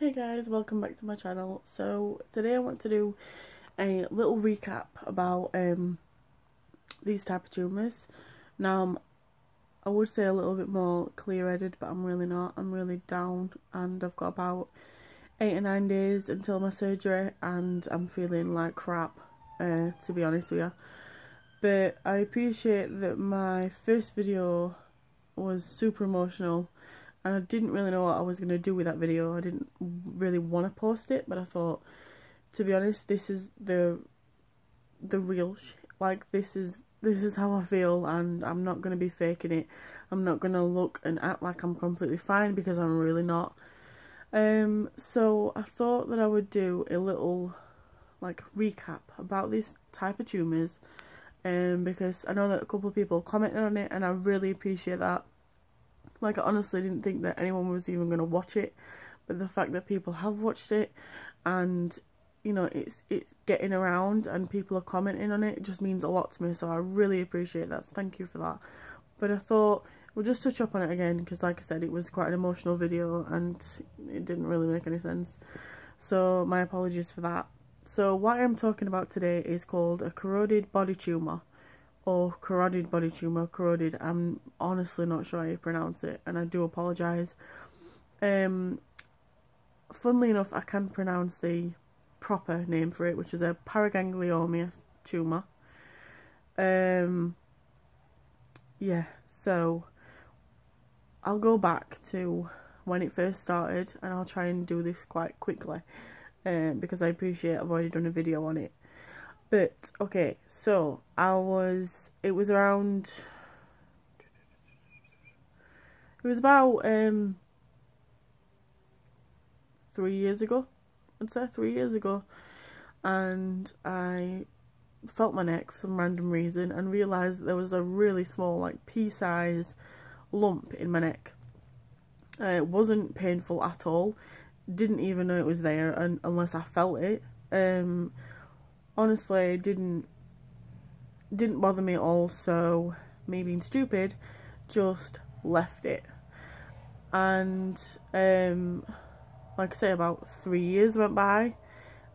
Hey guys, welcome back to my channel. So today I want to do a little recap about um, these type of tumours. Now I'm, I would say a little bit more clear-headed but I'm really not. I'm really down and I've got about 8 or 9 days until my surgery and I'm feeling like crap uh, to be honest with you. But I appreciate that my first video was super emotional and I didn't really know what I was going to do with that video. I didn't really want to post it, but I thought, to be honest, this is the the real shit. like this is this is how I feel, and I'm not going to be faking it. I'm not going to look and act like I'm completely fine because I'm really not. Um, so I thought that I would do a little like recap about this type of tumours um because I know that a couple of people commented on it and I really appreciate that like I honestly didn't think that anyone was even going to watch it, but the fact that people have watched it and you know it's it's getting around and people are commenting on it, it just means a lot to me. So I really appreciate that. So thank you for that. But I thought we'll just touch up on it again because like I said it was quite an emotional video and it didn't really make any sense. So my apologies for that. So what I'm talking about today is called a corroded body tumour or carotid body tumour, carotid, I'm honestly not sure how you pronounce it, and I do apologise. Um, funnily enough, I can pronounce the proper name for it, which is a paraganglioma tumour. Um, yeah, so I'll go back to when it first started, and I'll try and do this quite quickly, um, because I appreciate I've already done a video on it. But okay, so I was it was around it was about um three years ago. I'd say three years ago. And I felt my neck for some random reason and realised that there was a really small, like pea size lump in my neck. Uh, it wasn't painful at all. Didn't even know it was there and unless I felt it. Um honestly didn't didn't bother me at all so me being stupid just left it. And um like I say about three years went by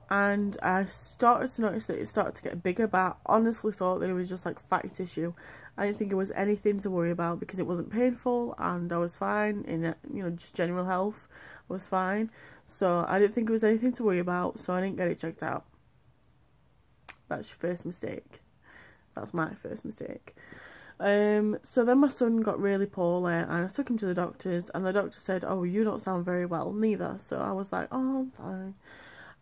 and I started to notice that it started to get bigger but I honestly thought that it was just like fat tissue. I didn't think it was anything to worry about because it wasn't painful and I was fine in you know just general health was fine. So I didn't think it was anything to worry about so I didn't get it checked out that's your first mistake. That's my first mistake. Um, so then my son got really poorly and I took him to the doctors and the doctor said, oh, you don't sound very well neither. So I was like, oh, I'm fine.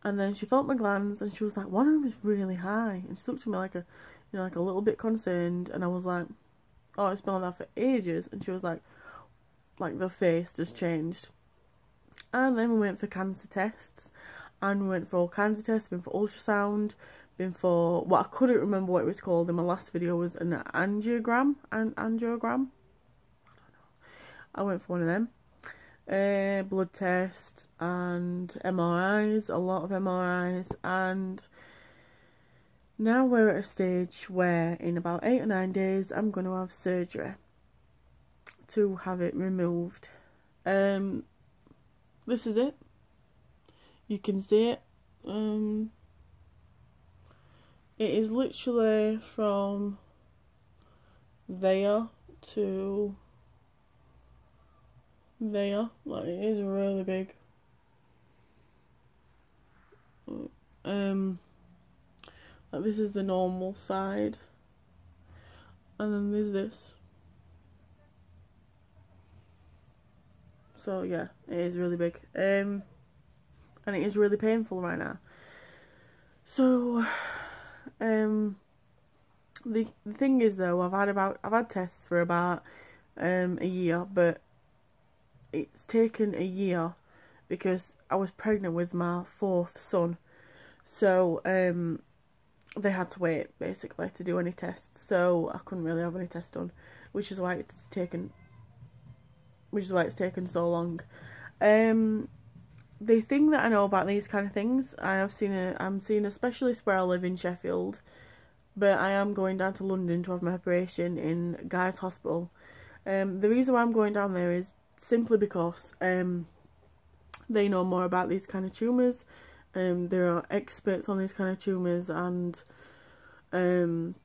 And then she felt my glands and she was like, one of them is really high. And she looked at me like a, you know, like a little bit concerned. And I was like, oh, it's been on that for ages. And she was like, like the face just changed. And then we went for cancer tests and we went for all kinds of tests, went for ultrasound, been for what I couldn't remember what it was called in my last video was an angiogram an angiogram. I I went for one of them. Uh, blood tests and MRIs a lot of MRIs and now we're at a stage where in about eight or nine days I'm going to have surgery to have it removed. Um this is it. You can see it. Um it is literally from there to there. Like it is really big. Um like this is the normal side. And then there's this. So yeah, it is really big. Um and it is really painful right now. So um, the, the thing is though, I've had about I've had tests for about um a year, but it's taken a year because I was pregnant with my fourth son, so um they had to wait basically to do any tests, so I couldn't really have any tests done, which is why it's taken, which is why it's taken so long. Um, the thing that I know about these kind of things, I have seen a, I'm seeing a specialist where I live in Sheffield, but I am going down to London to have my operation in Guy's Hospital. Um, the reason why I'm going down there is simply because um, they know more about these kind of tumours. Um, they are experts on these kind of tumours and um,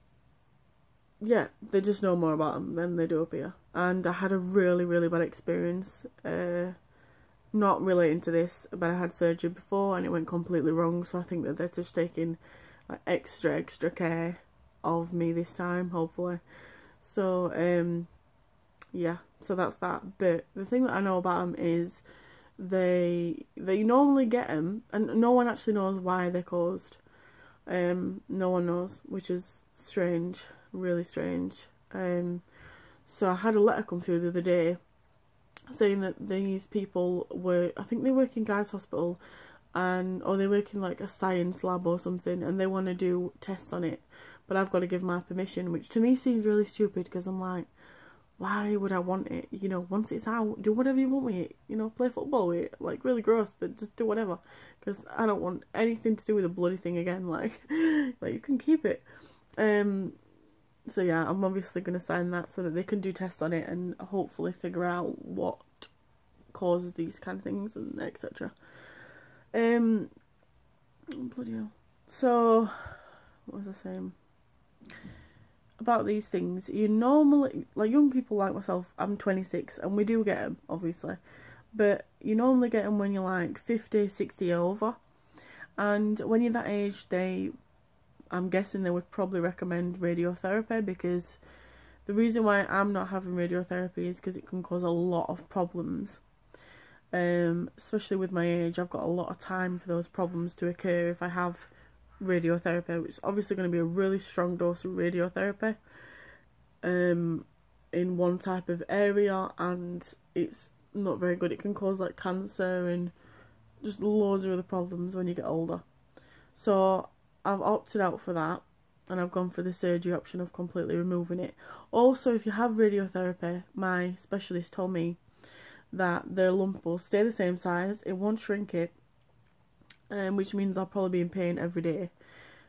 yeah, they just know more about them than they do up here. And I had a really, really bad experience. Uh, not relating to this, but I had surgery before and it went completely wrong. So I think that they're just taking like extra, extra care of me this time, hopefully. So um, yeah, so that's that. But the thing that I know about them is they they normally get them, and no one actually knows why they're caused. Um, no one knows, which is strange, really strange. Um, so I had a letter come through the other day saying that these people were, I think they work in Guy's Hospital, and or they work in like a science lab or something, and they want to do tests on it, but I've got to give my permission, which to me seems really stupid because I'm like, why would I want it? You know, once it's out, do whatever you want with it. You know, play football with it. Like, really gross, but just do whatever. Because I don't want anything to do with a bloody thing again. Like, like you can keep it. Um, so yeah, I'm obviously going to sign that so that they can do tests on it and hopefully figure out what causes these kind of things and etc. Um, bloody hell. So, what was I saying? about these things, you normally, like young people like myself, I'm 26 and we do get them, obviously, but you normally get them when you're like 50, 60 over. And when you're that age, they, I'm guessing they would probably recommend radiotherapy because the reason why I'm not having radiotherapy is because it can cause a lot of problems. Um, especially with my age, I've got a lot of time for those problems to occur if I have radiotherapy, which is obviously going to be a really strong dose of radiotherapy um, in one type of area, and it's not very good. It can cause like cancer and just loads of other problems when you get older. So I've opted out for that and I've gone for the surgery option of completely removing it. Also, if you have radiotherapy, my specialist told me that the lump will stay the same size, it won't shrink it, um, which means I'll probably be in pain every day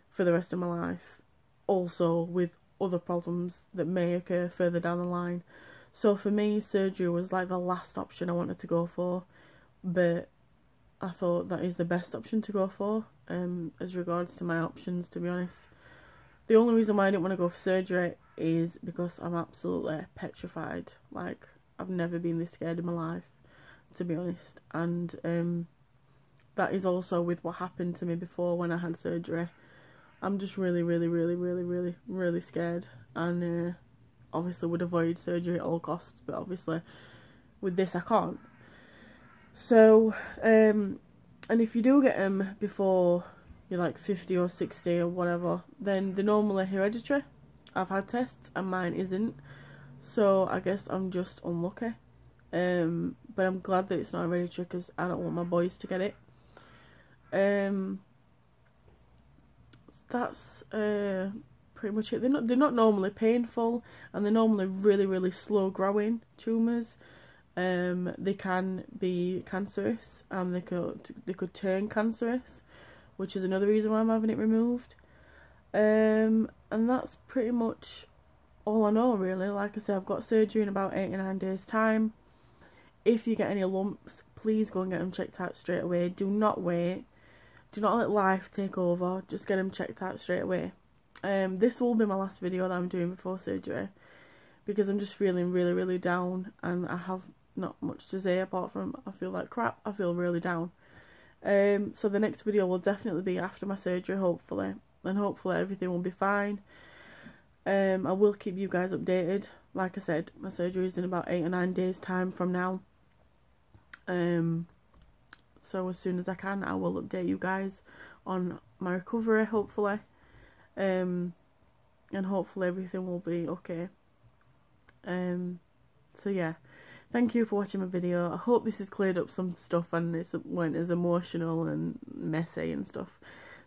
for the rest of my life. Also, with other problems that may occur further down the line. So for me, surgery was like the last option I wanted to go for, but I thought that is the best option to go for. Um, as regards to my options, to be honest, the only reason why I didn't want to go for surgery is because I'm absolutely petrified. Like I've never been this scared in my life, to be honest, and um that is also with what happened to me before when I had surgery. I'm just really, really, really, really, really, really scared, and uh, obviously would avoid surgery at all costs. But obviously, with this, I can't. So, um, and if you do get them before you're like 50 or 60 or whatever, then they're normally hereditary. I've had tests and mine isn't, so I guess I'm just unlucky. Um, but I'm glad that it's not hereditary because I don't want my boys to get it. Um, that's uh, pretty much it. They're not they're not normally painful, and they're normally really really slow growing tumors. Um, they can be cancerous, and they could they could turn cancerous, which is another reason why I'm having it removed. Um, and that's pretty much all I know really. Like I said, I've got surgery in about eight or nine days time. If you get any lumps, please go and get them checked out straight away. Do not wait do not let life take over. Just get them checked out straight away. Um, this will be my last video that I'm doing before surgery because I'm just feeling really, really down and I have not much to say apart from I feel like crap. I feel really down. Um, so the next video will definitely be after my surgery, hopefully, and hopefully everything will be fine. Um, I will keep you guys updated. Like I said, my surgery is in about eight or nine days' time from now. Um, so as soon as I can I will update you guys on my recovery hopefully um and hopefully everything will be okay um so yeah thank you for watching my video I hope this has cleared up some stuff and it weren't as emotional and messy and stuff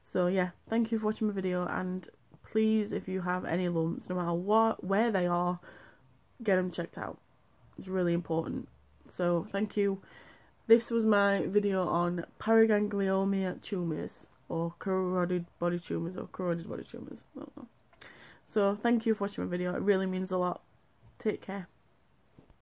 so yeah thank you for watching my video and please if you have any lumps no matter what where they are get them checked out it's really important so thank you this was my video on paraganglioma tumours or carotid body tumours or carotid body tumours. So thank you for watching my video. It really means a lot. Take care.